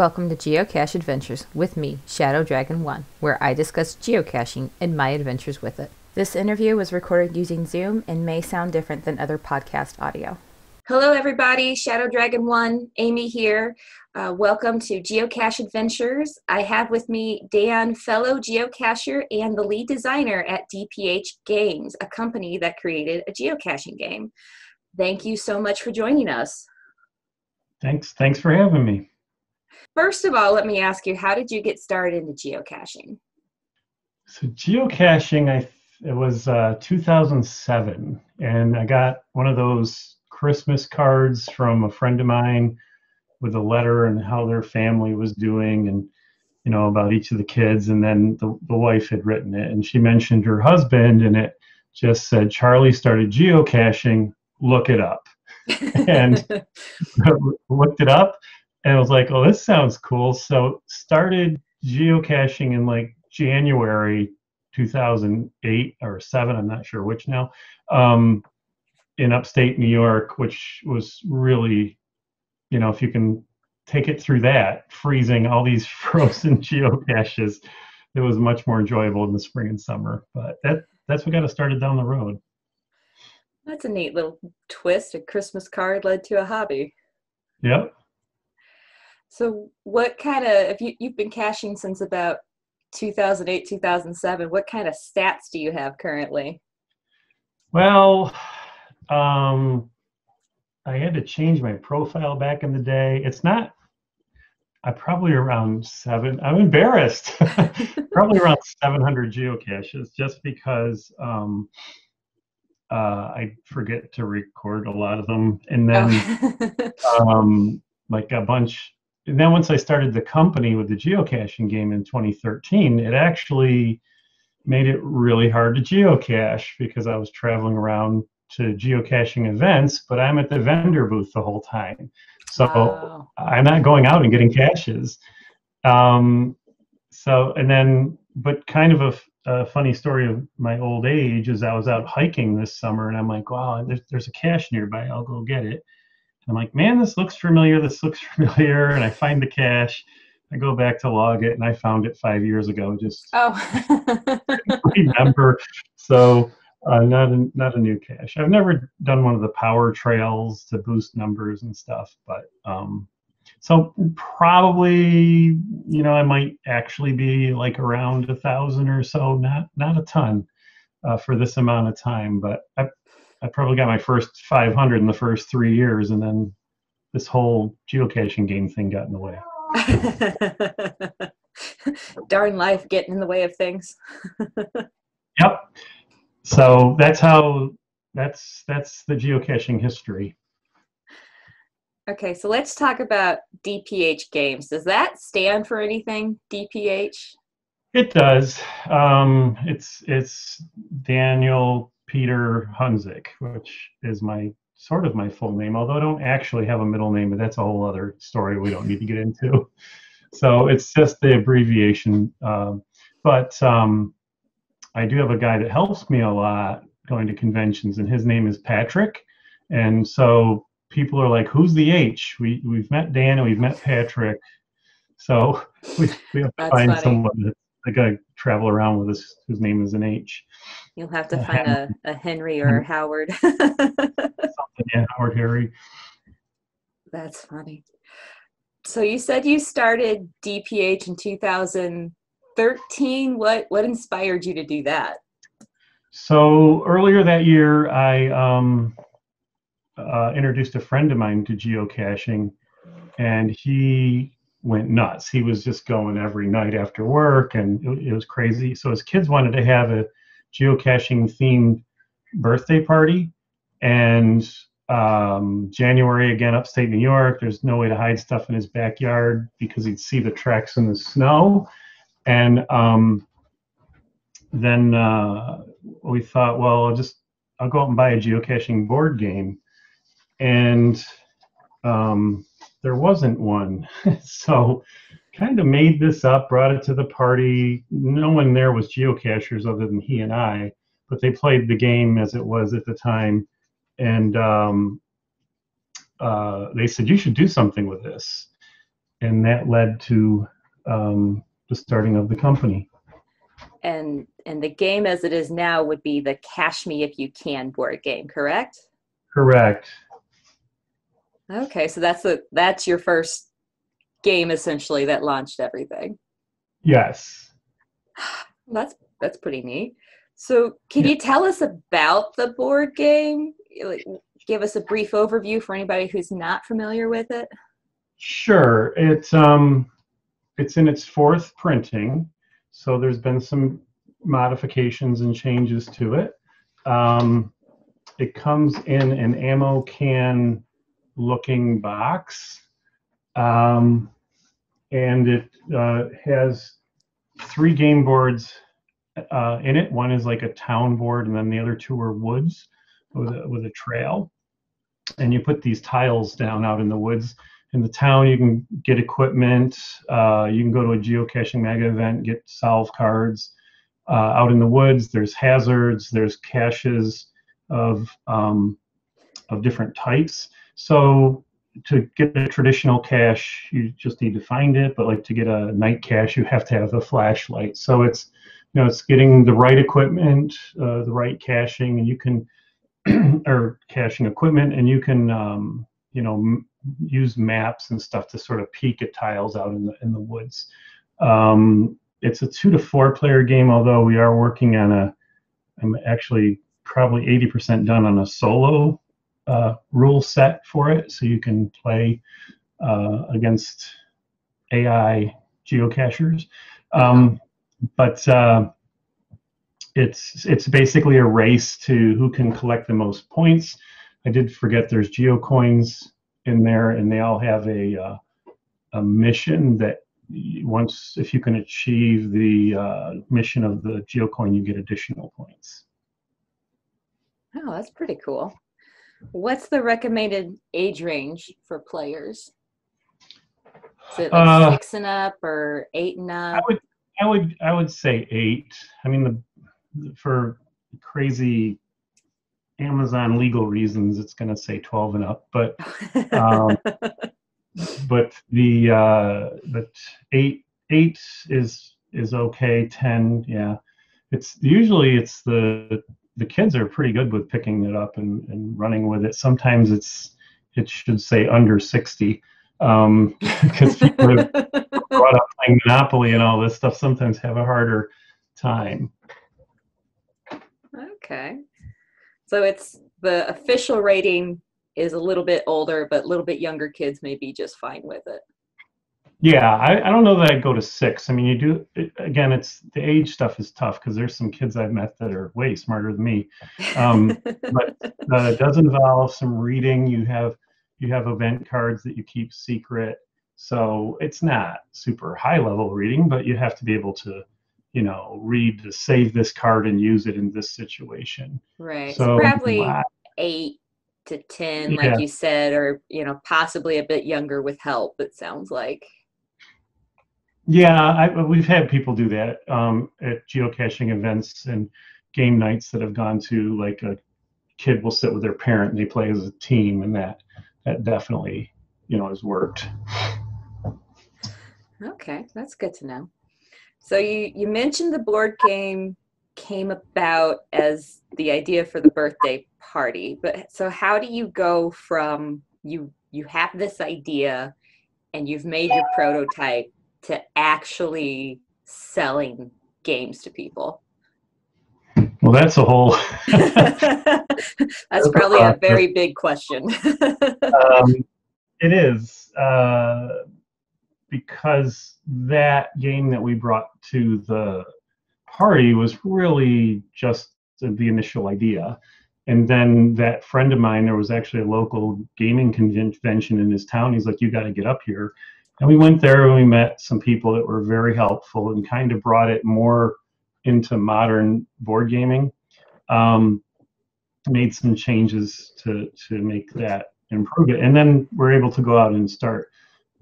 Welcome to Geocache Adventures with me, Shadow Dragon 1, where I discuss geocaching and my adventures with it. This interview was recorded using Zoom and may sound different than other podcast audio. Hello, everybody. Shadow Dragon 1, Amy here. Uh, welcome to Geocache Adventures. I have with me Dan, fellow geocacher and the lead designer at DPH Games, a company that created a geocaching game. Thank you so much for joining us. Thanks. Thanks for having me. First of all, let me ask you, how did you get started into geocaching? So geocaching, I it was uh, 2007, and I got one of those Christmas cards from a friend of mine with a letter and how their family was doing, and you know about each of the kids. And then the, the wife had written it, and she mentioned her husband, and it just said Charlie started geocaching. Look it up, and looked it up and I was like, oh, this sounds cool. So started geocaching in like January 2008 or seven, I'm not sure which now, um, in upstate New York, which was really, you know, if you can take it through that, freezing all these frozen geocaches, it was much more enjoyable in the spring and summer. But that that's what got us started down the road. That's a neat little twist. A Christmas card led to a hobby. Yep. So, what kind of, if you, you've been caching since about 2008, 2007, what kind of stats do you have currently? Well, um, I had to change my profile back in the day. It's not, I probably around seven, I'm embarrassed, probably around 700 geocaches just because um, uh, I forget to record a lot of them. And then, oh. um, like a bunch then once I started the company with the geocaching game in 2013, it actually made it really hard to geocache because I was traveling around to geocaching events, but I'm at the vendor booth the whole time. So wow. I'm not going out and getting caches. Um, so, and then, but kind of a, a, funny story of my old age is I was out hiking this summer and I'm like, wow, there's, there's a cache nearby. I'll go get it. I'm like, man, this looks familiar. This looks familiar. And I find the cache. I go back to log it, and I found it five years ago. Just oh, remember. So uh, not a, not a new cache. I've never done one of the power trails to boost numbers and stuff, but um, so probably you know I might actually be like around a thousand or so. Not not a ton uh, for this amount of time, but I I probably got my first 500 in the first three years, and then this whole geocaching game thing got in the way. Darn life getting in the way of things. yep. So that's how that's that's the geocaching history. Okay, so let's talk about DPH games. Does that stand for anything? DPH? It does. Um, it's it's Daniel Peter Hunzik, which is my sort of my full name, although I don't actually have a middle name, but that's a whole other story we don't need to get into. So it's just the abbreviation. Um, but um, I do have a guy that helps me a lot going to conventions, and his name is Patrick. And so people are like, "Who's the H?" We we've met Dan and we've met Patrick, so we, we have to That's find funny. someone I gotta travel around with us whose name is an H. You'll have to find a, a Henry or a Howard. Something, yeah, Howard Harry. That's funny. So you said you started DPH in 2013. What what inspired you to do that? So earlier that year, I um, uh, introduced a friend of mine to geocaching, and he went nuts. He was just going every night after work, and it, was crazy. So his kids wanted to have a geocaching themed birthday party, and um, January again, upstate New York. There's no way to hide stuff in his backyard because he'd see the tracks in the snow, and um, then uh, we thought, well, I'll just I'll go out and buy a geocaching board game, and um, there wasn't one. so kind of made this up, brought it to the party. No one there was geocachers other than he and I, but they played the game as it was at the time. And um, uh, they said, You should do something with this. and that led to um, the starting of the company. And and the game as it is now would be the Cache Me If You Can board game, correct? Correct. Okay, so that's the that's your first game essentially that launched everything. Yes. That's that's pretty neat. So, can yeah. you tell us about the board game? Like, give us a brief overview for anybody who's not familiar with it. Sure. It's um, it's in its fourth printing, so there's been some modifications and changes to it. Um, it comes in an ammo can looking box, um, and it uh, has three game boards uh, in it. One is like a town board, and then the other two are woods with a, with a trail. And you put these tiles down out in the woods. In the town, you can get equipment. Uh, you can go to a geocaching mega event, get solve cards. Uh, out in the woods, there's hazards. There's caches of um, of different types. So to get a traditional cache, you just need to find it. But like to get a night cache, you have to have a flashlight. So it's you know it's getting the right equipment, uh, the right caching, and you can or caching equipment, and you can um, you know m- use maps and stuff to sort of peek at tiles out in the in the woods. Um, it's a two to four player game, although we are working on a. I'm actually probably 80% done on a solo uh, rule set for it, so you can play uh, against AI geocachers. Um, but uh, it's it's basically a race to who can collect the most points. I did forget there's geocoins in there, and they all have a uh, a mission that once if you can achieve the uh, mission of the geocoin, you get additional points. Oh, that's pretty cool. What's the recommended age range for players? Is it like uh, six and up or eight and up? I would, I would, I would say eight. I mean, the for crazy Amazon legal reasons, it's going to say twelve and up, but um, but the uh, but eight eight is is okay. Ten, yeah. It's usually it's the the kids are pretty good with picking it up and, and running with it. Sometimes it's it should say under 60 because um, people who brought up playing Monopoly and all this stuff sometimes have a harder time. Okay. So it's the official rating is a little bit older, but a little bit younger kids may be just fine with it. Yeah, I, I don't know that I'd go to six. I mean, you do it, again. It's the age stuff is tough because there's some kids I've met that are way smarter than me. Um, but uh, it does involve some reading. You have you have event cards that you keep secret, so it's not super high level reading, but you have to be able to, you know, read to save this card and use it in this situation. Right. So, so probably eight to ten, like yeah. you said, or you know, possibly a bit younger with help. It sounds like. Yeah, I, we've had people do that um, at geocaching events and game nights that have gone to like a kid will sit with their parent and they play as a team, and that that definitely you know has worked. Okay, that's good to know. So you you mentioned the board game came about as the idea for the birthday party, but so how do you go from you you have this idea and you've made your prototype to actually selling games to people? Well, that's a whole. that's probably a very big question. um, it is uh, because that game that we brought to the party was really just the initial idea. And then that friend of mine, there was actually a local gaming convention in his town. He's like, "You got to get up here." And we went there and we met some people that were very helpful and kind of brought it more into modern board gaming. Um, made some changes to to make that improve it, and then we're able to go out and start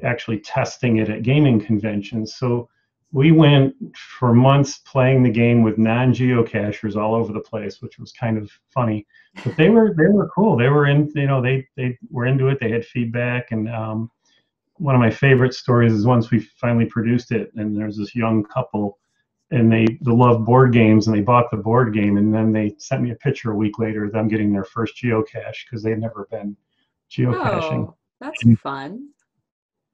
actually testing it at gaming conventions. So we went for months playing the game with non-geocachers all over the place, which was kind of funny. But they were they were cool. They were in you know they they were into it. They had feedback and um, one of my favorite stories is once we finally produced it, and there's this young couple, and they, they love board games, and they bought the board game, and then they sent me a picture a week later of them getting their first geocache because they'd never been geocaching. Oh, that's And- fun.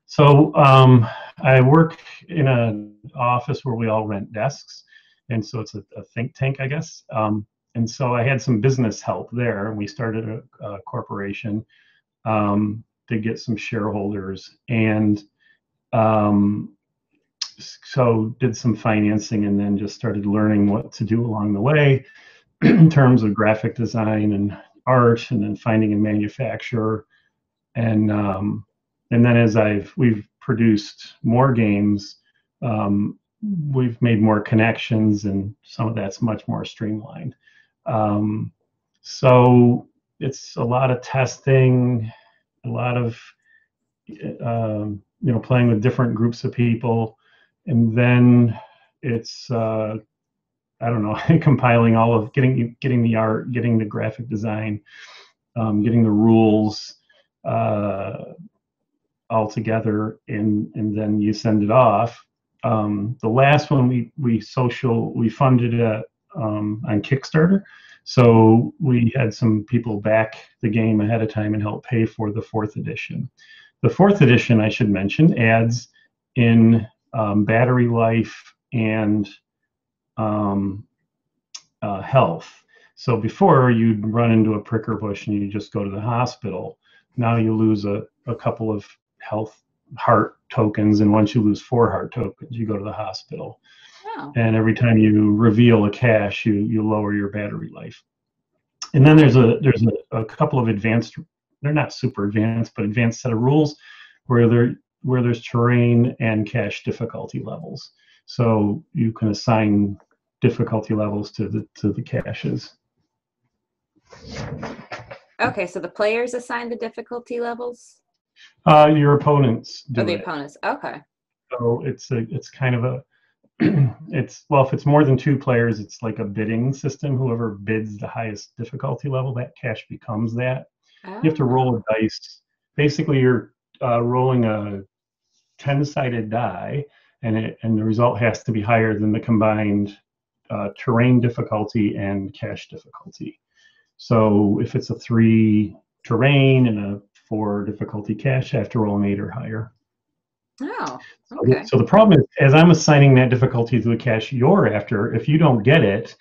So um, I work in an office where we all rent desks, and so it's a, a think tank, I guess. Um, and so I had some business help there, and we started a, a corporation um, to get some shareholders, and um, so did some financing, and then just started learning what to do along the way in terms of graphic design and art, and then finding a manufacturer, and um, and then as I've we've produced more games, um, we've made more connections, and some of that's much more streamlined. Um, so it's a lot of testing, a lot of um, you know playing with different groups of people, and then it's uh, I don't know compiling all of getting getting the art, getting the graphic design, um, getting the rules. Uh, all together. And and then you send it off. Um, the last one we we social we funded it um, on kickstarter so we had some people back the game ahead of time and help pay for the fourth edition. The fourth edition i should mention adds in um, battery life and um, uh, health. So before you'd run into a pricker bush and you just go to the hospital now you lose a, a couple of health heart tokens and once you lose four heart tokens you go to the hospital Oh, and every time you reveal a cache you you lower your battery life and then there's a there's a, a couple of advanced they're not super advanced but advanced set of rules where there where there's terrain and cache difficulty levels so you can assign difficulty levels to the to the caches okay. So the players assign the difficulty levels, uh your opponents do or the it. opponents. Okay. so it's a it's kind of a it's well if it's more than two players it's like a bidding system. Whoever bids the highest difficulty level that cache becomes that. You have to Oh, roll a dice. Basically you're uh, rolling a 10 sided die and it and the result has to be higher than the combined uh, terrain difficulty and cache difficulty. So if it's a three terrain and a four difficulty cache I have to roll an eight or higher Oh, okay. So the problem is, as I'm assigning that difficulty to the cache you're after, if you don't get it,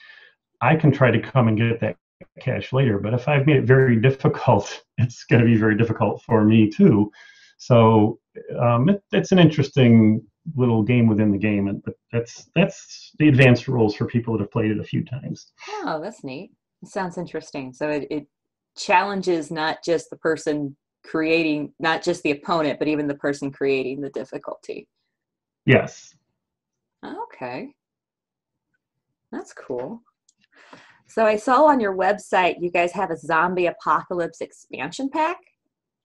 I can try to come and get that cache later. But if I've made it very difficult, it's going to be very difficult for me too. So um, it, it's an interesting little game within the game, and but that's that's the advanced rules for people that have played it a few times. Oh, that's neat. It sounds interesting. So it, it challenges not just the person creating, not just the opponent, but even the person creating the difficulty. Yes. Okay. That's cool. So I saw on your website you guys have a zombie apocalypse expansion pack.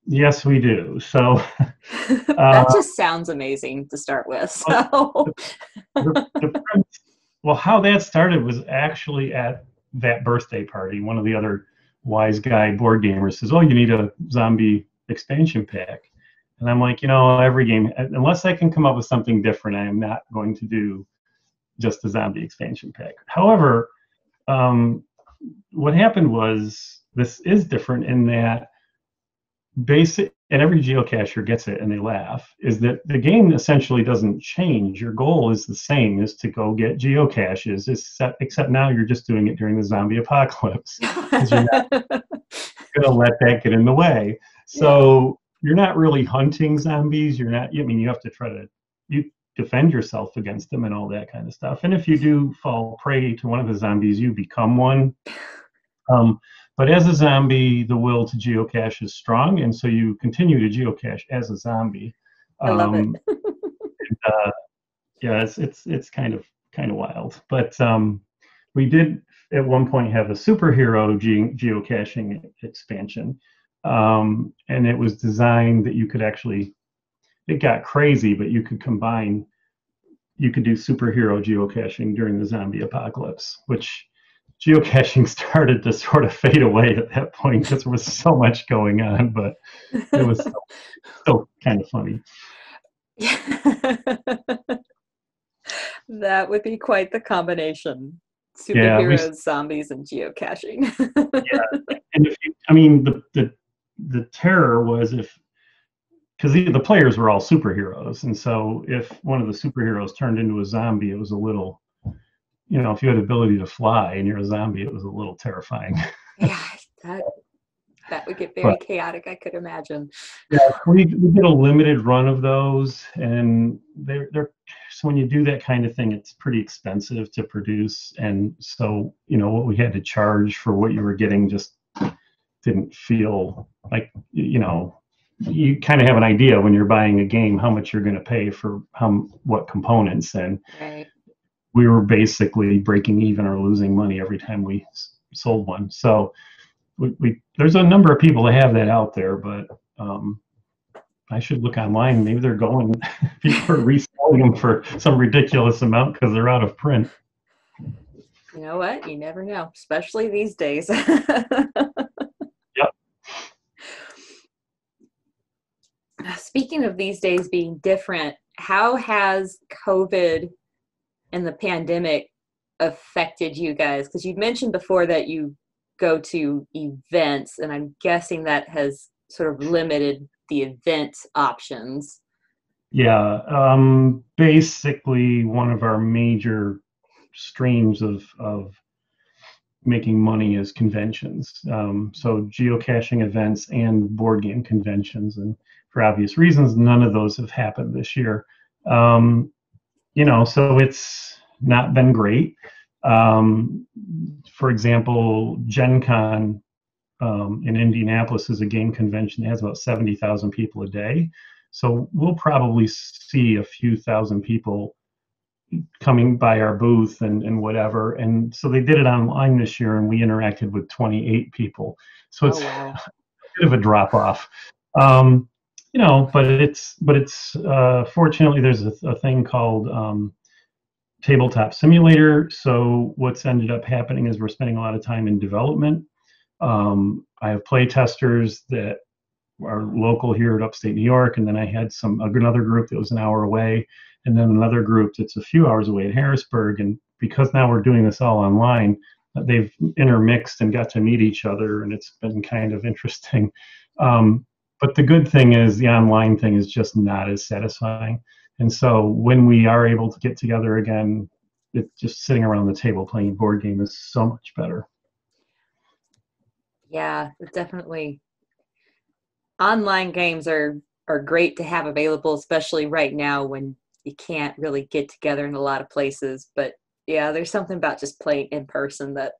Yes, we do. So that Uh, just sounds amazing to start with. So the, the premise, well, how that started was actually at that birthday party. One of the other wise guy board gamer says, "Oh, you need a zombie expansion pack," and I'm like, you know, every game, unless I can come up with something different, I am not going to do just a zombie expansion pack. However, um, what happened was this is different in that basic and every geocacher gets it and they laugh is that the game essentially doesn't change. Your goal is the same is to go get geocaches except, except now you're just doing it during the zombie apocalypse you're not gonna let that get in the way. So you're not really hunting zombies you're not i mean you have to try to you defend yourself against them and all that kind of stuff. And if you do fall prey to one of the zombies you become one. Um, but as a zombie, the will to geocache is strong, and so you continue to geocache as a zombie. I love it. and, uh, yeah, it's it's it's kind of kind of wild. But um, we did at one point have a superhero ge- geocaching expansion, um, and it was designed that you could actually. It got crazy, but you could combine. You could do superhero geocaching during the zombie apocalypse, which geocaching started to sort of fade away at that point because there was so much going on, but it was still, still kind of funny. that would be quite the combination superheroes, yeah, we, zombies, and geocaching. yeah, and if you, I mean the the the terror was if because the, the players were all superheroes, and so if one of the superheroes turned into a zombie, it was a little, you know, if you had ability to fly and you're a zombie, it was a little terrifying. yeah, that that would get very but, chaotic. I could imagine. Yeah, we, we did a limited run of those, and they're they're so when you do that kind of thing, it's pretty expensive to produce, and so you know what we had to charge for what you were getting just didn't feel like you know you kind of have an idea when you're buying a game how much you're going to pay for how what components and right. We were basically breaking even or losing money every time we sold one so we, we there's a number of people that have that out there, but um, I should look online. Maybe they're going. people are reselling them for some ridiculous amount because they're out of print. You know what? You never know, especially these days. yep. Speaking of these days being different, how has COVID and the pandemic affected you guys? Because you mentioned before that you go to events, and I'm guessing that has sort of limited the event options. Yeah, um, basically, one of our major streams of of making money is conventions. Um, so geocaching events and board game conventions, and for obvious reasons, none of those have happened this year. Um, you know, so it's not been great. Um, for example, Gen Con um, in Indianapolis is a game convention that has about 70,000 people a day. So we'll probably see a few thousand people coming by our booth and, and whatever. And so they did it online this year and we interacted with 28 people. So it's oh, wow. a bit of a drop off. Um, you know, but it's, but it's, uh, fortunately there's a, a thing called, um, tabletop simulator. So what's ended up happening is we're spending a lot of time in development. Um, I have play testers that are local here at upstate New York, and then I had some another group that was an hour away, and then another group that's a few hours away in Harrisburg. And because now we're doing this all online, they've intermixed and got to meet each other, and it's been kind of interesting. Um, but the good thing is the online thing is just not as satisfying. And so when we are able to get together again, it's just sitting around the table playing board game is so much better. Yeah, definitely. Online games are are great to have available, especially right now when you can't really get together in a lot of places. But yeah, there's something about just playing in person that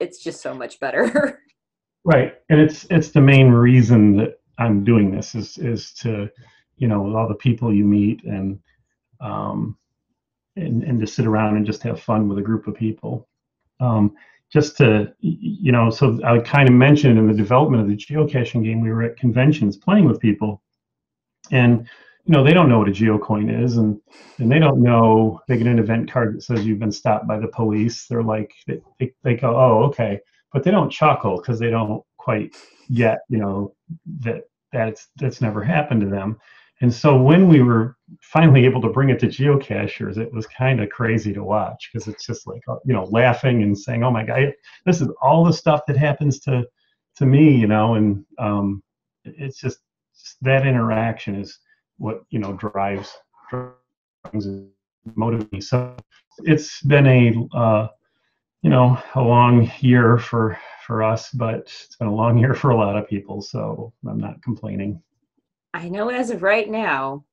it's just so much better. right, and it's it's the main reason that I'm doing this is is to you know, with all the people you meet and um, and, and to sit around and just have fun with a group of people. Um, just to, you know, so I kind of mentioned in the development of the geocaching game, we were at conventions playing with people, and you know they don't know what a geocoin is, and and they don't know. They get an event card that says you've been stopped by the police. They're like, they they, they go, oh, okay, but they don't chuckle because they don't quite get, you know, that that's that's never happened to them. And so when we were finally able to bring it to geocachers, it was kind of crazy to watch because it's just like uh, you know laughing and saying, "Oh my god, this is all the stuff that happens to to me," you know, and um, it's just that interaction is what you know drives drives motivates me. So it's been a uh, you know a long year for for us, but it's been a long year for a lot of people. So I'm not complaining. I know as of right now,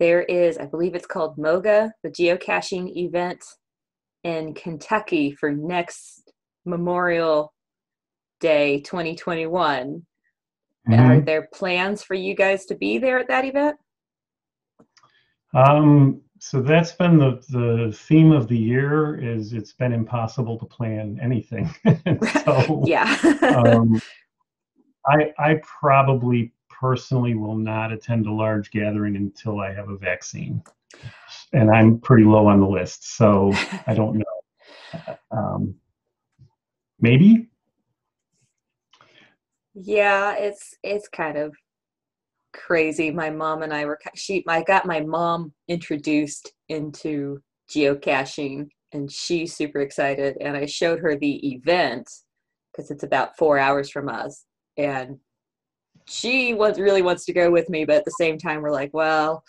there is, I believe it's called MOGA, the geocaching event in Kentucky for next Memorial Day 2021. Mm-hmm. Are there plans for you guys to be there at that event? Um, so that's been the the theme of the year is it's been impossible to plan anything. so yeah. um, I I probably personally will not attend a large gathering until I have a vaccine. And I'm pretty low on the list, so I don't know. Um, maybe. Yeah, it's it's kind of crazy. My mom and I were she I got my mom introduced into geocaching and she's super excited and I showed her the event because it's about 4 hours from us and she was really wants to go with me but at the same time we're like, well,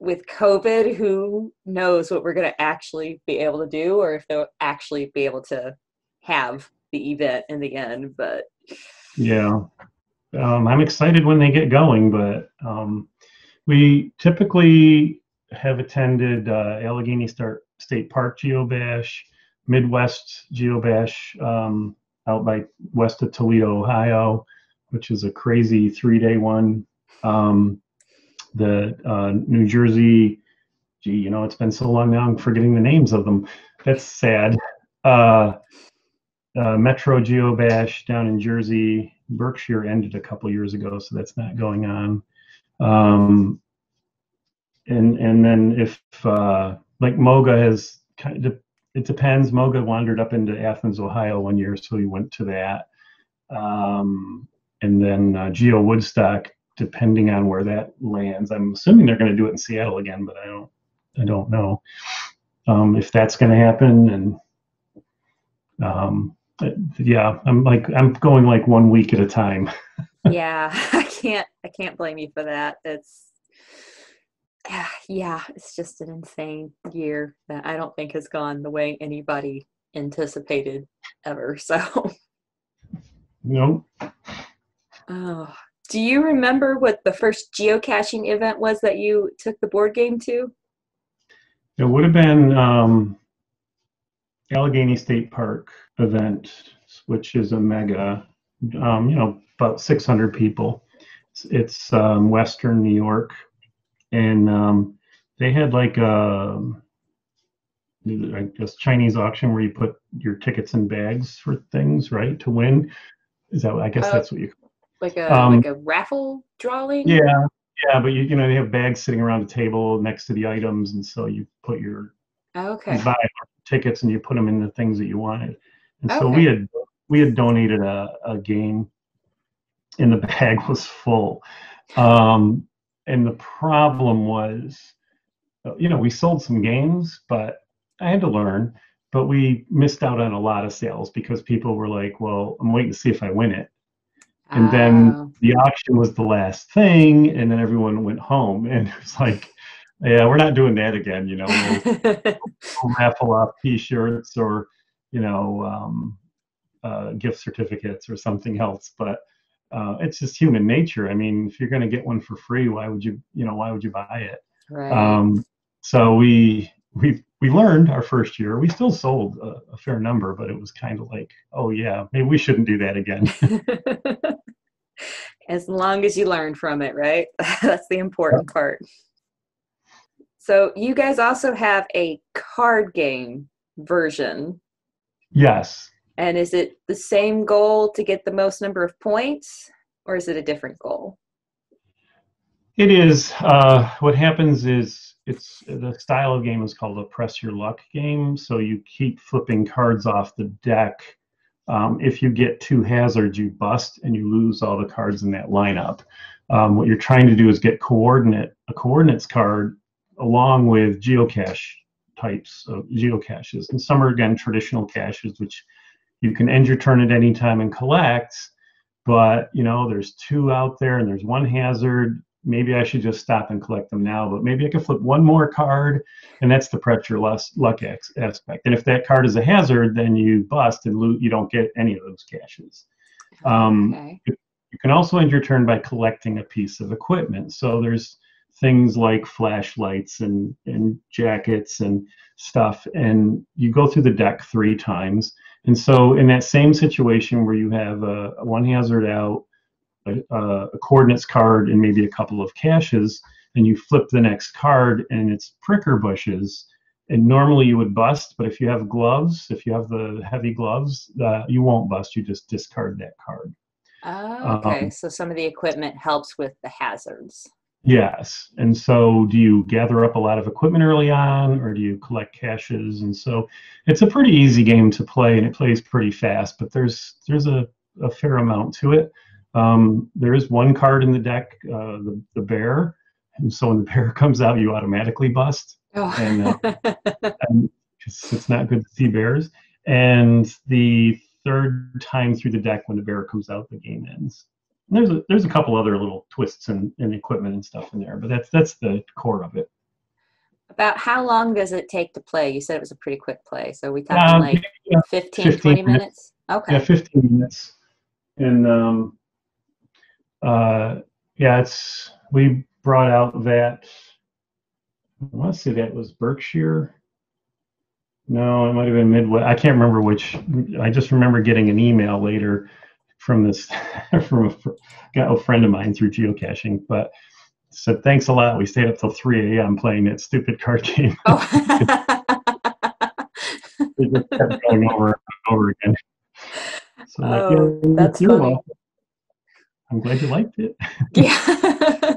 with COVID, who knows what we're going to actually be able to do or if they'll actually be able to have the event in the end. But yeah, um, I'm excited when they get going, but um, we typically have attended uh, Allegheny State Park Geobash, Midwest Geobash um, out by west of Toledo, Ohio, which is a crazy three day one. Um, the uh, New Jersey, gee, you know, it's been so long now, I'm forgetting the names of them. That's sad. Uh, uh, Metro Geobash down in Jersey, Berkshire ended a couple years ago, so that's not going on. Um, and and then if uh, like Moga has kind of it depends. Moga wandered up into Athens, Ohio one year, so we went to that. Um, and then uh, Geo Woodstock, depending on where that lands. I'm assuming they're going to do it in Seattle again, but I don't I don't know um, if that's going to happen. And um, yeah, I'm like I'm going like one week at a time. yeah, I can't I can't blame you for that. It's yeah, yeah, it's just an insane year that I don't think has gone the way anybody anticipated ever. So no. Oh, do you remember what the first geocaching event was that you took the board game to? It would have been um, Allegheny State Park event, which is a mega, um, you know, about 600 people. It's, it's um, Western New York, and um, they had like a, I guess Chinese auction where you put your tickets in bags for things, right, to win. Is that? I guess uh, that's what you. Like a um, like a raffle drawing. Yeah, yeah, but you you know they have bags sitting around the table next to the items, and so you put your okay. You buy tickets and you put them in the things that you wanted. And okay. so we had we had donated a, a game, and the bag was full. Um, and the problem was, you know, we sold some games, but I had to learn. But we missed out on a lot of sales because people were like, "Well, I'm waiting to see if I win it." And then oh. the auction was the last thing, and then everyone went home, and it was like, yeah, we're not doing that again. You know, we'll, we'll raffle off T-shirts or you know um, uh, gift certificates or something else. But uh, it's just human nature. I mean, if you're going to get one for free, why would you you know why would you buy it? Right. Um, so we we we learned our first year. We still sold a, a fair number, but it was kind of like, oh yeah, maybe we shouldn't do that again. as long as you learn from it, right? That's the important part. So you guys also have a card game version. Yes. And is it the same goal to get the most number of points, or is it a different goal? It is. Uh, what happens is it's the style of game is called a press your luck game. So you keep flipping cards off the deck. Um, if you get two hazards, you bust and you lose all the cards in that lineup. Um, what you're trying to do is get coordinate a coordinates card along with geocache types of geocaches. And some are, again, traditional caches, which you can end your turn at any time and collect. But, you know, there's two out there and there's one hazard. Maybe I should just stop and collect them now, but maybe I could flip one more card, and that's the pressure less luck aspect. And if that card is a hazard, then you bust and lo- you don't get any of those caches. Um, okay. You can also end your turn by collecting a piece of equipment. So there's things like flashlights and, and jackets and stuff. And you go through the deck three times. And so, in that same situation where you have a, a one hazard out, a, a, coordinates card, and maybe a couple of caches, and you flip the next card and it's pricker bushes. And normally you would bust, but if you have gloves, if you have the heavy gloves, uh, you won't bust. You just discard that card. Oh, okay. Um, so some of the equipment helps with the hazards. Yes. And so do you gather up a lot of equipment early on or do you collect caches? And so it's a pretty easy game to play and it plays pretty fast, but there's there's a, a fair amount to it. Um, there is one card in the deck, uh, the, the bear. And so when the bear comes out, you automatically bust. Oh. And, uh, and it's, it's not good to see bears. And the third time through the deck, when the bear comes out, the game ends there's a there's a couple other little twists and, and equipment and stuff in there, but that's that's the core of it. About how long does it take to play? You said it was a pretty quick play, so we talking um, like yeah, 15, 15 20 minutes. minutes? Okay. Yeah, 15 minutes. And um, uh, yeah, it's we brought out that I want to say that was Berkshire. No, it might have been Midwest. I can't remember which. I just remember getting an email later from this from a, got a friend of mine through geocaching, but said thanks a lot. We stayed up till 3 a.m. playing that stupid card game. Oh. just kept going over and over again. So oh, like, yeah, that's funny. Welcome. I'm glad you liked it. yeah.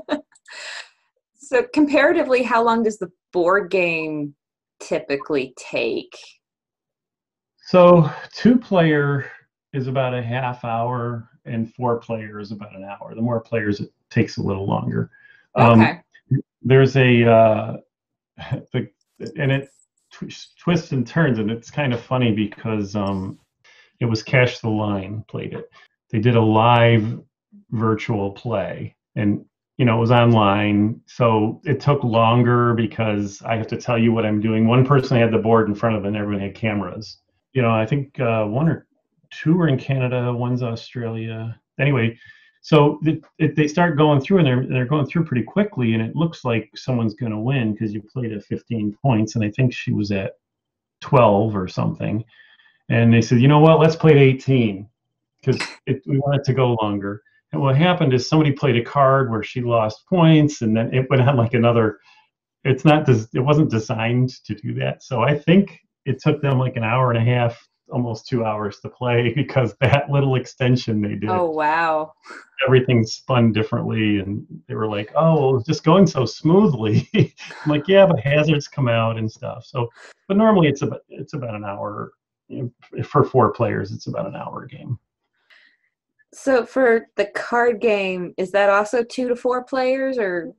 so comparatively, how long does the board game typically take? So two player is about a half hour, and four players about an hour. The more players, it takes a little longer. Um, okay. There's a uh, the, and it twists and turns, and it's kind of funny because um, it was Cash the Line played it. They did a live virtual play, and you know it was online, so it took longer because I have to tell you what I'm doing. One person had the board in front of them, and everyone had cameras. You know, I think uh, one or two are in Canada, one's Australia. Anyway, so they start going through and they're, they're going through pretty quickly, and it looks like someone's going to win because you played at 15 points, and I think she was at 12 or something. And they said, you know what, let's play at 18 because we want it to go longer. And what happened is somebody played a card where she lost points, and then it went on like another. It's not. It wasn't designed to do that. So I think it took them like an hour and a half almost two hours to play because that little extension they did. Oh wow! Everything spun differently, and they were like, "Oh, it's just going so smoothly." I'm like, "Yeah, but hazards come out and stuff." So, but normally it's about it's about an hour you know, for four players. It's about an hour game. So for the card game, is that also two to four players, or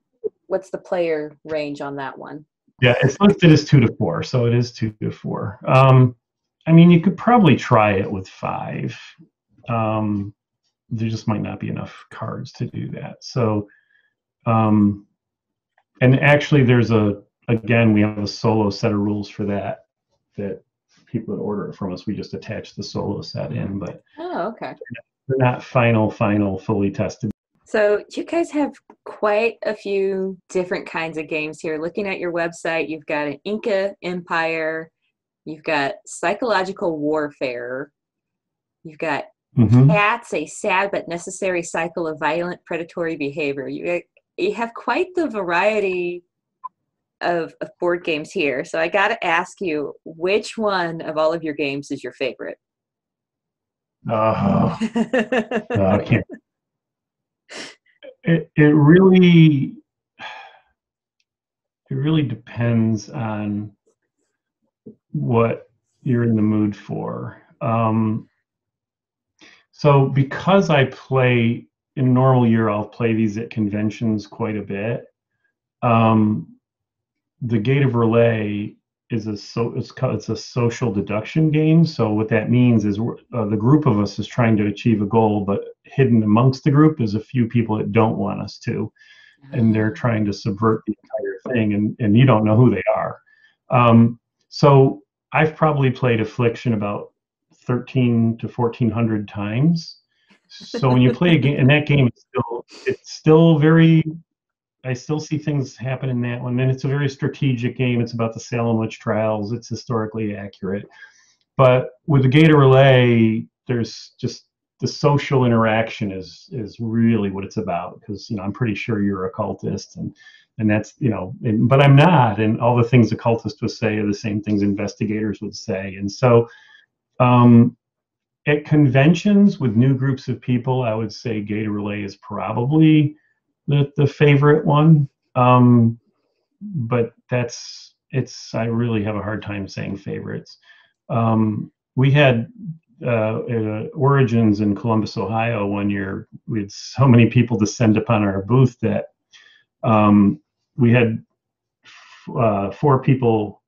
what's the player range on that one? Yeah, it's listed as two to four, so it is two to four. Um, I mean, you could probably try it with five. Um, there just might not be enough cards to do that. So, um, and actually, there's a again, we have a solo set of rules for that. That people that order it from us, we just attach the solo set in, but oh, okay, they're not final, final, fully tested. So you guys have quite a few different kinds of games here. Looking at your website, you've got an Inca Empire, You've got psychological warfare. You've got mm-hmm. cats, a sad but necessary cycle of violent predatory behavior. You, you have quite the variety of, of board games here. So I got to ask you, which one of all of your games is your favorite? Uh, okay. It, it really it really depends on what you're in the mood for. Um, so because I play in a normal year, I'll play these at conventions quite a bit. Um, the Gate of R'lyeh is a so it's called, it's a social deduction game. So what that means is uh, the group of us is trying to achieve a goal, but hidden amongst the group is a few people that don't want us to, and they're trying to subvert the entire thing, and and you don't know who they are. Um, so I've probably played Affliction about 13 to 1400 times. So when you play a game, and that game is still, it's still very, I still see things happen in that one. And it's a very strategic game. It's about the Salem witch trials. It's historically accurate. But with the Gate of R'lyeh, there's just the social interaction is is really what it's about because you know I'm pretty sure you're a cultist and and that's you know and, but i'm not and all the things a cultist would say are the same things investigators would say and so um, at conventions with new groups of people i would say Gate of R'lyeh is probably the the favorite one, um, but that's it's. I really have a hard time saying favorites. Um, we had uh, uh, Origins in Columbus, Ohio, one year. We had so many people descend upon our booth that um, we had f- uh, four people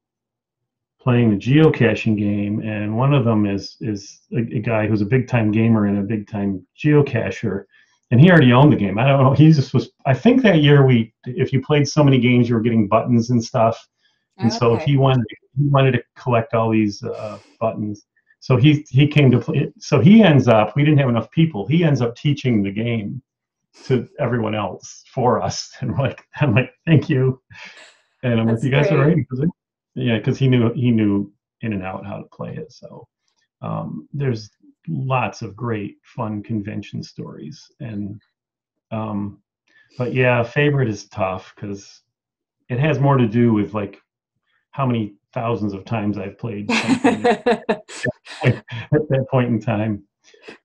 playing the geocaching game, and one of them is is a, a guy who's a big time gamer and a big time geocacher, and he already owned the game. I don't know. He just was. I think that year we, if you played so many games, you were getting buttons and stuff, and so he wanted he wanted to collect all these uh, buttons. So he he came to play. So he ends up. We didn't have enough people. He ends up teaching the game to everyone else for us, and we're like, I'm like, thank you. And I'm That's like, you guys are great. 'Cause it- Yeah, because he knew he knew in and out how to play it. So um, there's lots of great fun convention stories, and um, but yeah, favorite is tough because it has more to do with like how many thousands of times I've played at that point in time.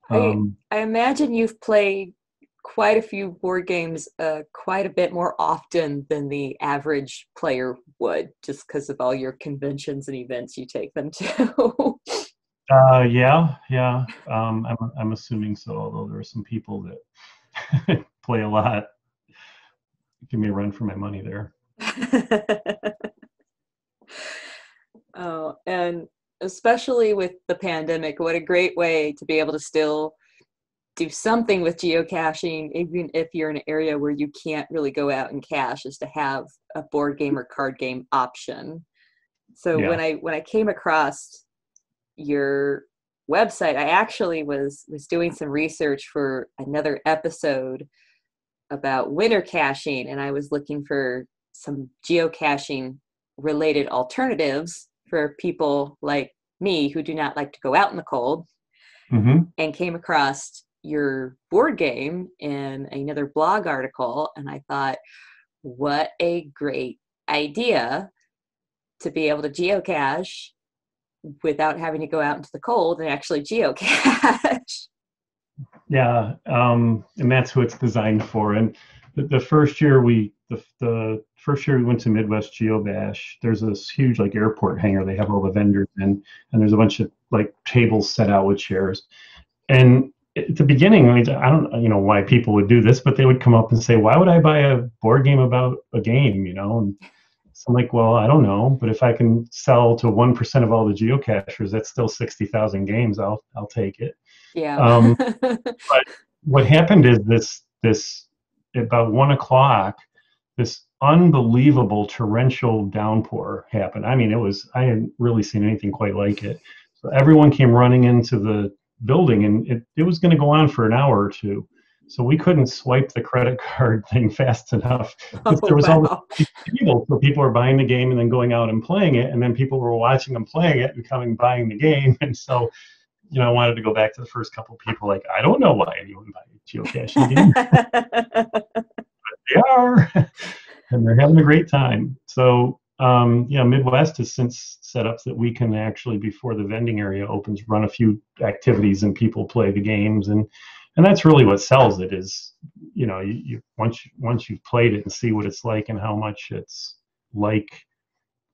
I- Um, I imagine you've played quite a few board games uh, quite a bit more often than the average player would, just because of all your conventions and events you take them to. uh, yeah, yeah. Um, I'm I'm assuming so. Although there are some people that play a lot. Give me a run for my money there. Oh, and especially with the pandemic, what a great way to be able to still do something with geocaching, even if you're in an area where you can't really go out and cache, is to have a board game or card game option. So Yeah. when I when I came across your website, I actually was was doing some research for another episode about winter caching, and I was looking for some geocaching related alternatives for people like me who do not like to go out in the cold hmm and came across your board game in another blog article and i thought what a great idea to be able to geocache without having to go out into the cold and actually geocache Yeah, um, and that's who it's designed for. And the, the first year we, the, the first year we went to Midwest Geobash, there's this huge like airport hangar. They have all the vendors in, and there's a bunch of like tables set out with chairs. And at the beginning, I, mean, I don't, you know, why people would do this, but they would come up and say, "Why would I buy a board game about a game?" You know, and so I'm like, "Well, I don't know, but if I can sell to one percent of all the geocachers, that's still sixty thousand games. I'll, I'll take it." yeah Um, but what happened is this this about one o'clock this unbelievable torrential downpour happened i mean it was i hadn't really seen anything quite like it. So everyone came running into the building and it, it was going to go on for an hour or two. So we couldn't swipe the credit card thing fast enough. Oh, there was all wow. these people so people were buying the game and then going out and playing it and then people were watching them playing it and coming buying the game. And so you know i wanted to go back to the first couple people like i don't know why anyone buy a geocaching game they are and they're having a great time. So um, yeah midwest has since set up that we can actually before the vending area opens run a few activities and people play the games. And and that's really what sells it is you know you, you once you, once you've played it and see what it's like and how much it's like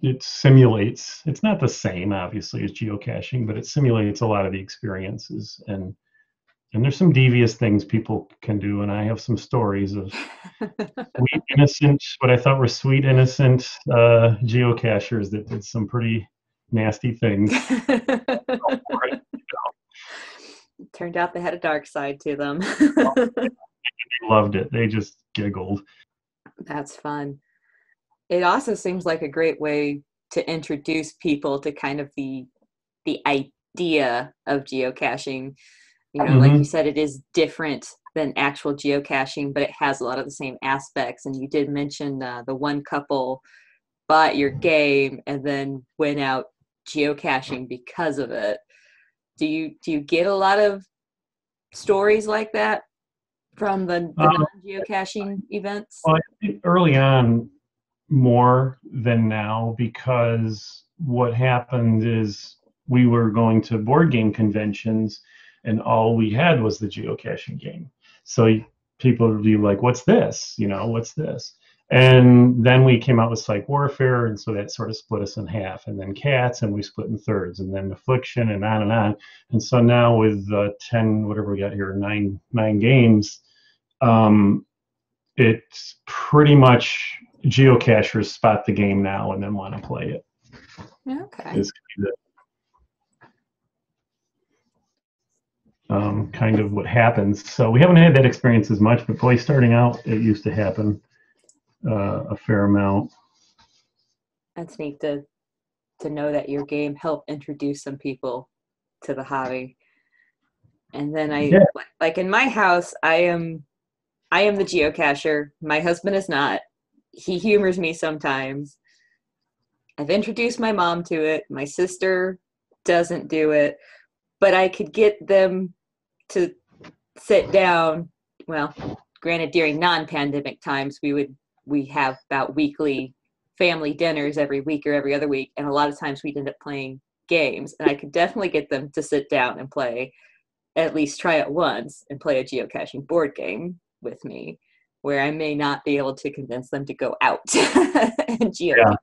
it simulates it's not the same obviously as geocaching but it simulates a lot of the experiences. And and there's some devious things people can do and i have some stories of sweet innocent what i thought were sweet innocent uh, geocachers that did some pretty nasty things Turned out they had a dark side to them. they loved it they just giggled That's fun. It also seems like a great way to introduce people to kind of the the idea of geocaching. You know, like you said, it is different than actual geocaching, but it has a lot of the same aspects. And you did mention uh, the one couple bought your game and then went out geocaching because of it. Do you do you get a lot of stories like that from the, the Um, non-geocaching events? Well, I think early on, more than now, because what happened is we were going to board game conventions, and all we had was the geocaching game. So people would be like, "What's this? You know, what's this?" And then we came out with Psych Warfare, and so that sort of split us in half. And then Cats, and we split in thirds, and then Affliction, and on and on. And so now with uh, ten, whatever we got here, nine nine games, um, it's pretty much geocachers spot the game now and then want to play it. Okay. Is um, kind of what happens. So we haven't had that experience as much, but boy, starting out, it used to happen uh, a fair amount. That's neat to to know that your game helped introduce some people to the hobby. And then I Yeah. like in my house, I am I am the geocacher. My husband is not. He humors me sometimes. I've introduced my mom to it. My sister doesn't do it, but I could get them to sit down. Well, granted, during non-pandemic times, we would we have about weekly family dinners every week or every other week, and a lot of times we'd end up playing games. And I could definitely get them to sit down and play, at least try it once, and play a geocaching board game with me, where I may not be able to convince them to go out and geocache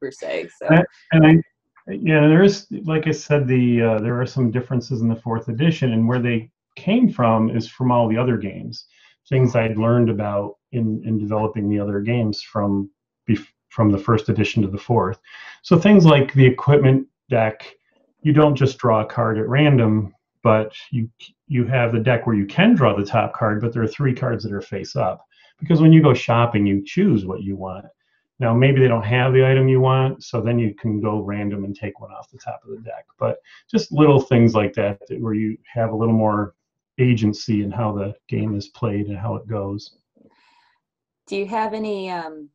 per se. So Uh, and I, yeah, there is, like I said, the uh, there are some differences in the fourth edition, and where they came from is from all the other games, things I'd learned about in in developing the other games from from the first edition to the fourth. So things like the equipment deck, you don't just draw a card at random, but you you have the deck where you can draw the top card, but there are three cards that are face up. Because when you go shopping, you choose what you want. Now, maybe they don't have the item you want, so then you can go random and take one off the top of the deck. But just little things like that, that where you have a little more agency in how the game is played and how it goes. do you have any um,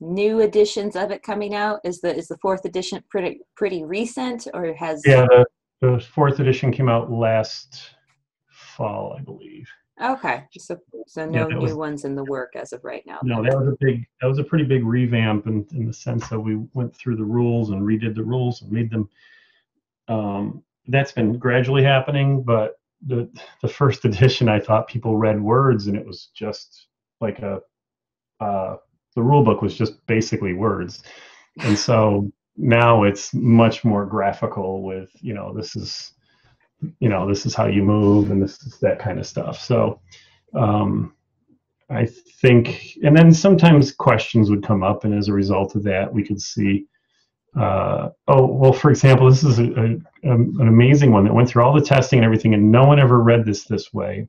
new editions of it coming out? Is the is the fourth edition pretty pretty recent, or has Yeah, the, the fourth edition came out last fall, I believe. Okay, so so no that new was- ones in the work as of right now. No, that was a big that was a pretty big revamp in, in the sense that we went through the rules and redid the rules and made them um, that's been gradually happening, but the the first edition I thought people read words and it was just like a uh, the rule book was just basically words. And so now it's much more graphical with, you know, this is you know, this is how you move and this is that kind of stuff. So um I think, and then sometimes questions would come up, and as a result of that, we could see. Uh, oh, well, for example, this is a, a, um, an amazing one that went through all the testing and everything, and no one ever read this this way.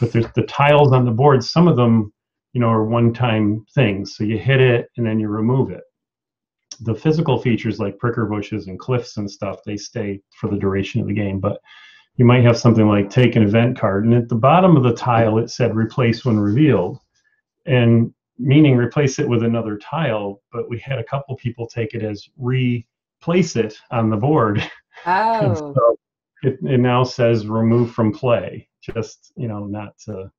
But there's the tiles on the board. Some of them, you know, are one-time things. So you hit it and then you remove it. The physical features like pricker bushes and cliffs and stuff, they stay for the duration of the game. But you might have something like take an event card and at the bottom of the tile it said replace when revealed and meaning replace it with another tile but we had a couple people take it as replace it on the board Oh, so it, it now says remove from play just you know not to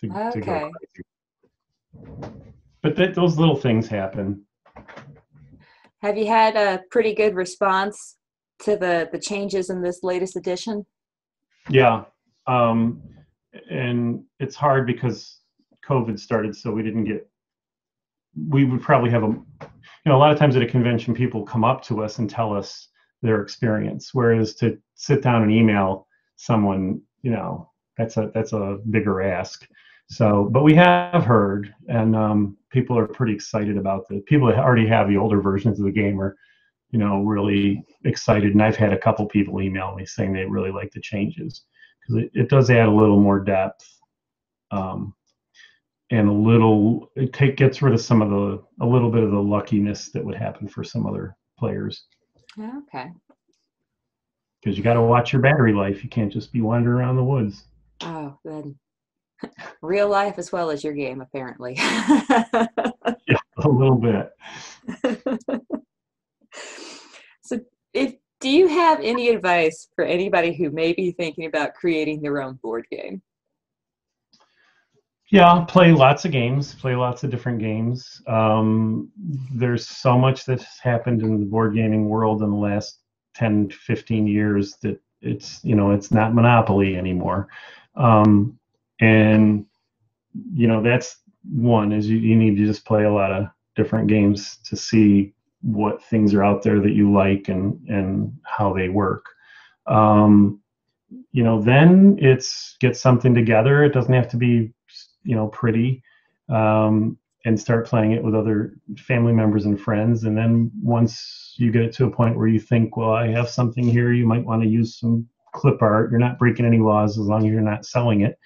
to, to Okay. go crazy. but that, those little things happen have you had a pretty good response to the the changes in this latest edition? Yeah. Um, and it's hard because COVID started, so we didn't get, we would probably have a, you know, a lot of times at a convention, people come up to us and tell us their experience. Whereas to sit down and email someone, you know, that's a, that's a bigger ask. So, but we have heard, and um, people are pretty excited about the people that already have the older versions of the game are, you know, really excited. And I've had a couple people email me saying they really like the changes because it, it does add a little more depth um, and a little it take, gets rid of some of the a little bit of the luckiness that would happen for some other players Okay. because you got to watch your battery life. You can't just be wandering around the woods. Oh, then real life as well as your game, apparently. Yeah, a little bit. so, if do you have any advice for anybody who may be thinking about creating their own board game? Yeah, play lots of games, play lots of different games. Um, there's so much that's happened in the board gaming world in the last 10, 15 years that it's, you know, it's not Monopoly anymore. Um, and you know that's one is you, you need to just play a lot of different games to see what things are out there that you like and and how they work um, you know then it's get something together it doesn't have to be you know pretty um, and start playing it with other family members and friends. And then once you get it to a point where you think well i have something here you might want to use some clip art. You're not breaking any laws as long as you're not selling it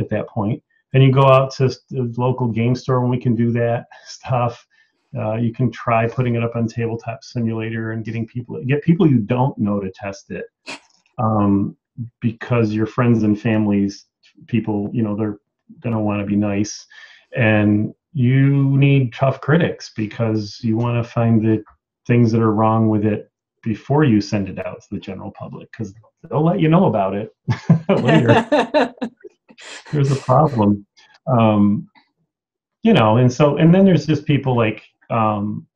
at that point. Then you go out to the local game store and we can do that stuff. Uh, you can try putting it up on tabletop simulator and getting people get people you don't know to test it. Um, because your friends and families people you know they're going to want to be nice. And you need tough critics because you want to find the things that are wrong with it before you send it out to the general public because they'll let you know about it later. There's a problem. Um, you know and so and then there's just people like um,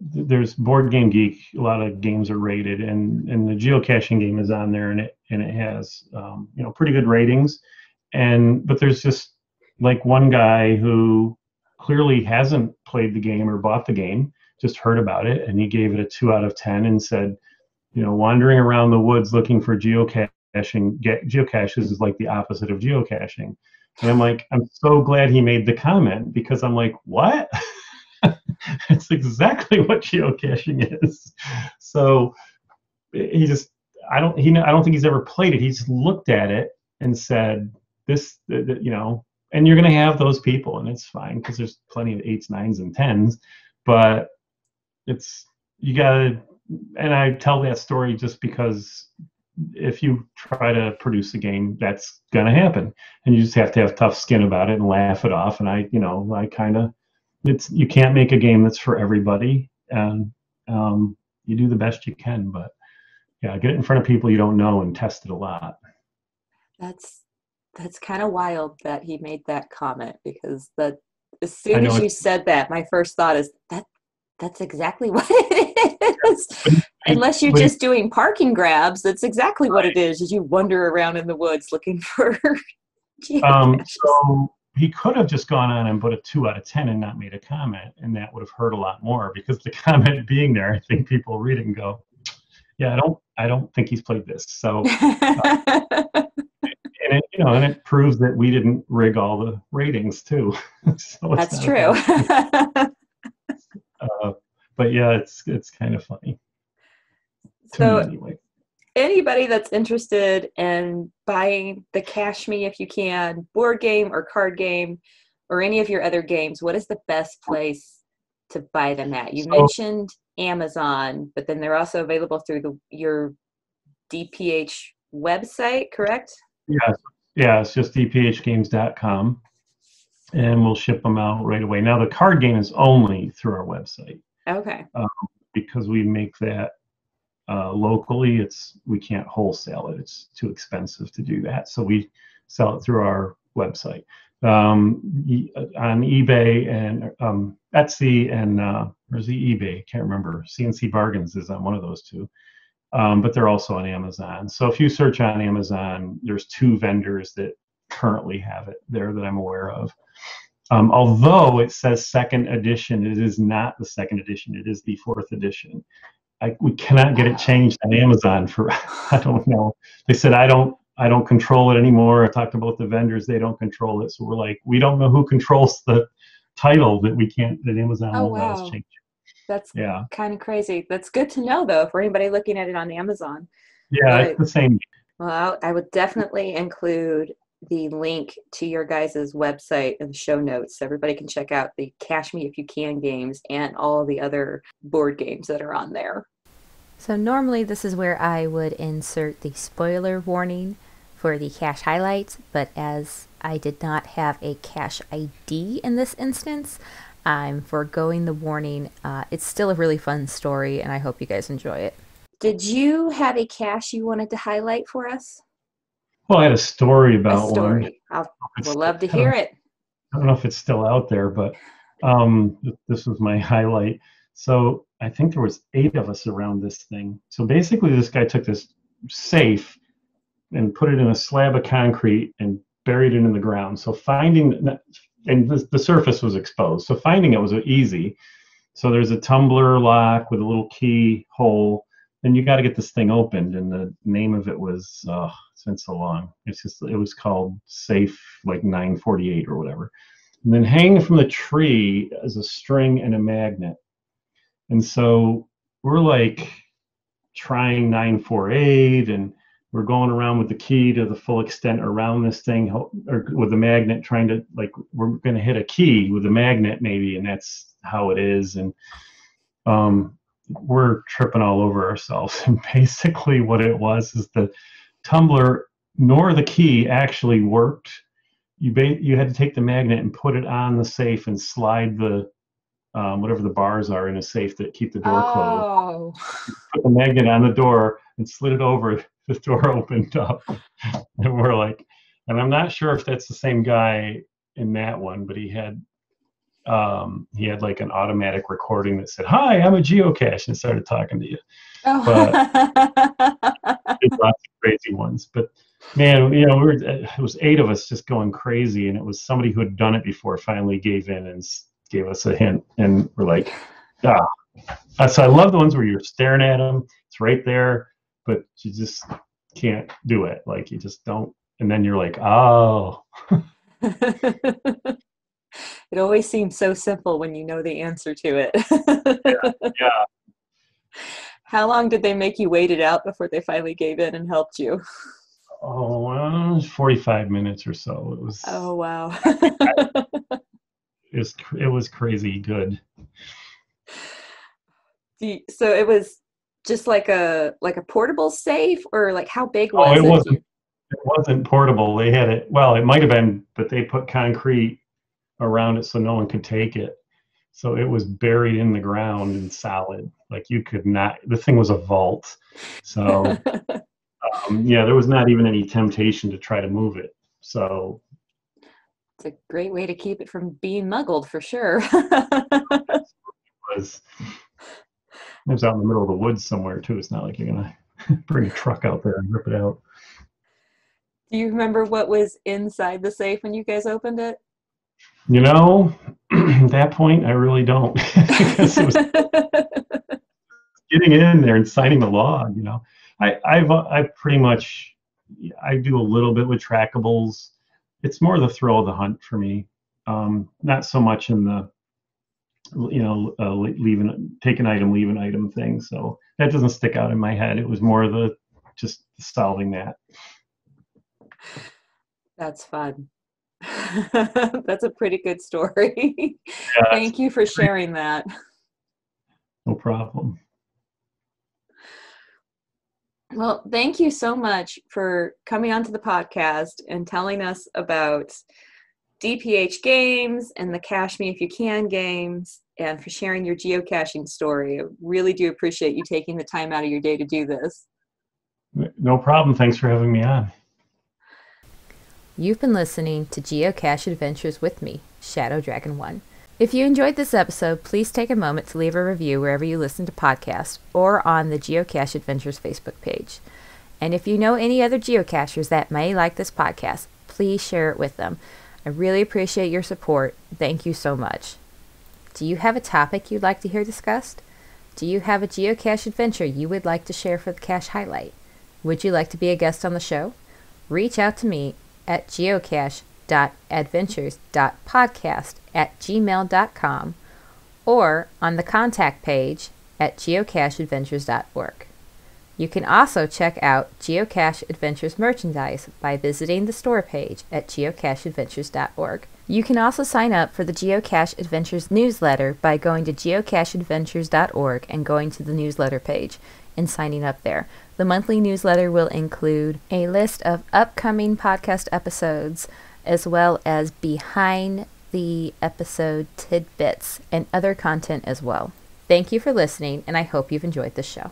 there's board game geek a lot of games are rated and and the geocaching game is on there and it and it has um, you know pretty good ratings and but there's just like one guy who clearly hasn't played the game or bought the game just heard about it and he gave it a two out of ten and said you know wandering around the woods looking for geocaching get geocaches is like the opposite of geocaching and i'm like i'm so glad he made the comment because i'm like what it's exactly what geocaching is. So he just, I don't, he, I don't think he's ever played it. He just looked at it and said, this, you know, and you're going to have those people, and it's fine because there's plenty of eights, nines, and tens. But it's you got to, and I tell that story just because if you try to produce a game, that's going to happen, and you just have to have tough skin about it and laugh it off. And I, you know, I kind of it's you can't make a game that's for everybody, and um, you do the best you can. But yeah, get it in front of people you don't know and test it a lot. That's that's kind of wild that he made that comment because that as soon as you said that, my first thought is that that's exactly what it is. Unless you're just doing parking grabs, that's exactly what it is. As you wander around in the woods looking for. um, so he could have just gone on and put a two out of ten and not made a comment, and that would have hurt a lot more because the comment being there, I think people read it and go, "Yeah, I don't, I don't think he's played this." So, uh, and it, you know, and it proves that we didn't rig all the ratings too. so That's true. uh, but yeah, it's it's kind of funny. So anyway anybody that's interested in buying the Cache Me If You Can board game or card game or any of your other games, what is the best place to buy them at? You so, mentioned Amazon, but then they're also available through the your DPH website, correct? Yeah, yeah, it's just dphgames.com, and we'll ship them out right away. Now the card game is only through our website. Okay. Um, because we make that uh, locally, it's we can't wholesale it. It's too expensive to do that. So we sell it through our website um, on eBay and um, Etsy and uh, where's the eBay? Can't remember. CNC Bargains is on one of those two, um, but they're also on Amazon. So if you search on Amazon, there's two vendors that currently have it there that I'm aware of. Um, although it says second edition, it is not the second edition. It is the fourth edition. I, we cannot get it changed on Amazon for I don't know. They said I don't I don't control it anymore. I talked about the vendors; they don't control it. So we're like, we don't know who controls the title that we can't that Amazon oh, will wow. let us change. That's yeah, kind of crazy. That's good to know though for anybody looking at it on Amazon. Yeah, but, it's the same. Well, I would definitely include the link to your guys' website in the show notes so everybody can check out the Cache Me If You Can games and all the other board games that are on there. So normally this is where I would insert the spoiler warning for the cache highlights, but as I did not have a cache ID in this instance, I'm foregoing the warning. Uh, it's still a really fun story, and I hope you guys enjoy it. Did you have a cache you wanted to highlight for us? Well, I had a story about a story. one. I would love to hear it. I don't know if it's still out there, but um, this was my highlight. So I think there was eight of us around this thing. So basically, this guy took this safe and put it in a slab of concrete and buried it in the ground. So finding and the, the surface was exposed. So finding it was easy. So there's a tumbler lock with a little key hole. And you got to get this thing opened. And the name of it was, oh, it's been so long. It's just, it was called Safe like 948 or whatever. And then hanging from the tree is a string and a magnet. And so we're like trying 948 and we're going around with the key to the full extent around this thing or with the magnet trying to like we're going to hit a key with the magnet maybe and that's how it is and um, we're tripping all over ourselves. And basically what it was is the tumbler nor the key actually worked. You ba- you had to take the magnet and put it on the safe and slide the um, whatever the bars are in a safe that keep the door oh. closed put the magnet on the door and slid it over the door opened up and we're like and i'm not sure if that's the same guy in that one but he had um, he had like an automatic recording that said hi i'm a geocache and started talking to you. Oh. but lots of crazy ones but man you know we were, it was eight of us just going crazy and it was somebody who had done it before finally gave in and gave us a hint and we're like ah. So i love the ones where you're staring at them it's right there but you just can't do it. Like you just don't. And then you're like, oh. it always seems so simple when you know the answer to it. yeah, yeah. How long did they make you wait it out before they finally gave in and helped you? Oh, well, 45 minutes or so. It was. Oh, wow. it, was, it was crazy good. so it was just like a like a portable safe or like how big was oh, it? it? Wasn't, it wasn't portable. They had it. Well, it might have been, but they put concrete around it so no one could take it. So it was buried in the ground and solid. Like you could not. The thing was a vault. So um, yeah, there was not even any temptation to try to move it. So it's a great way to keep it from being muggled for sure. was it was out in the middle of the woods somewhere too. It's not like you're gonna bring a truck out there and rip it out. Do you remember what was inside the safe when you guys opened it? You know, at that point, I really don't. because it was getting in there and signing the log. You know, I, I've I pretty much I do a little bit with trackables. It's more the thrill of the hunt for me. Um, not so much in the you know, uh, leave an, take an item, leave an item thing. So that doesn't stick out in my head. It was more of the just solving that. That's fun. That's a pretty good story. Yeah, Thank you for sharing that. No problem. Well, thank you so much for coming onto the podcast and telling us about DPH Games and the Cache Me If You Can games, and for sharing your geocaching story. I really do appreciate you taking the time out of your day to do this. No problem. Thanks for having me on. You've been listening to Geocache Adventures with me, Shadow Dragon 1. If you enjoyed this episode, please take a moment to leave a review wherever you listen to podcasts or on the Geocache Adventures Facebook page. And if you know any other geocachers that may like this podcast, please share it with them. I really appreciate your support. Thank you so much. Do you have a topic you'd like to hear discussed? Do you have a geocache adventure you would like to share for the Cache Highlight? Would you like to be a guest on the show? Reach out to me at geocache.adventures.podcast at gmail.com or on the contact page at geocacheadventures.org. You can also check out Geocache Adventures merchandise by visiting the store page at geocacheadventures.org. You can also sign up for the Geocache Adventures newsletter by going to geocacheadventures.org and going to the newsletter page and signing up there. The monthly newsletter will include a list of upcoming podcast episodes as well as behind the episode tidbits and other content as well. Thank you for listening, and I hope you've enjoyed this show.